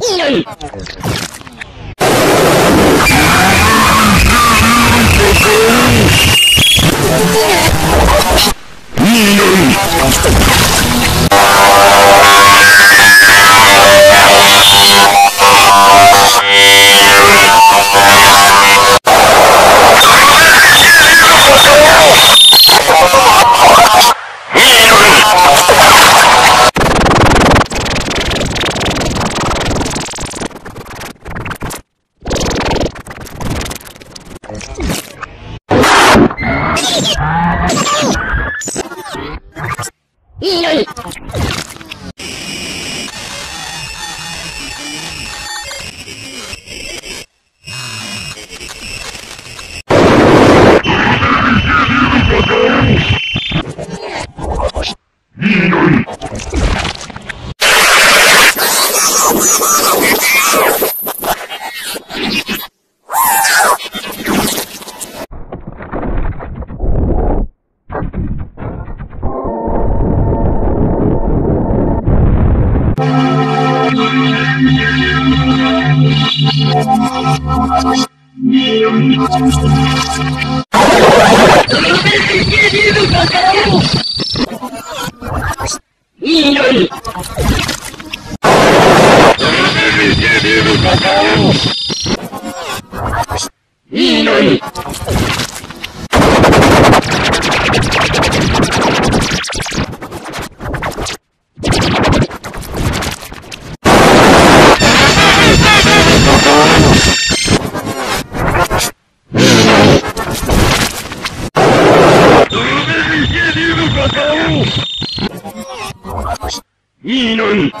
いいのにいいのにいいいいのに